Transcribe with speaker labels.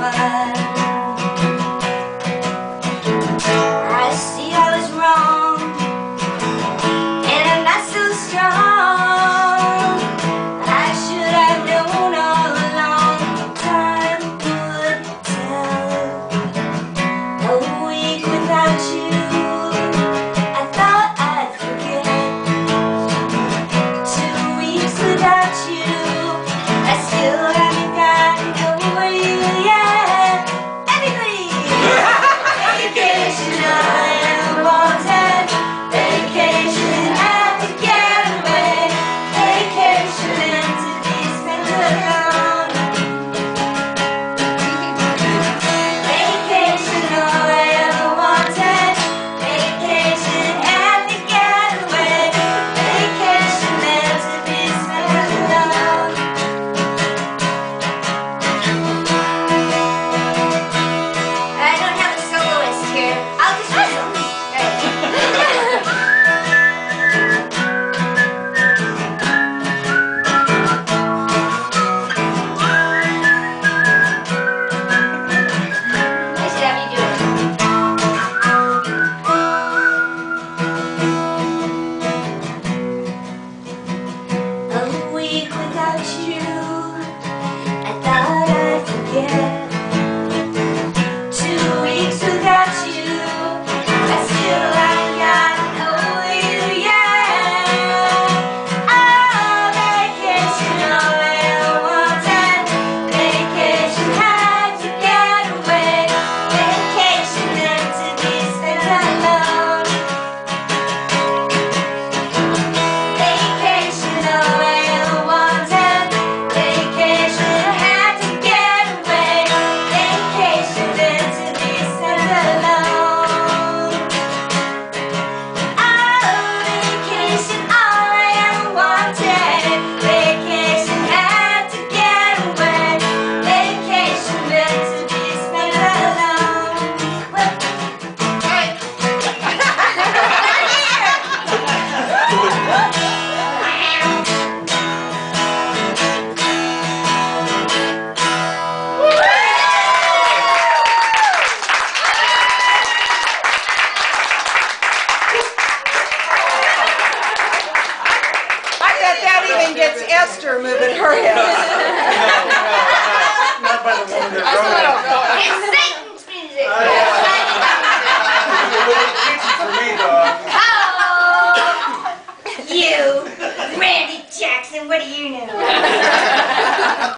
Speaker 1: Bye. 但齐 and gets Esther moving her hips.
Speaker 2: Not by the woman that wrote it.
Speaker 3: Satan's music.
Speaker 2: Uh,
Speaker 3: yeah. You, Randy Jackson, what do you know?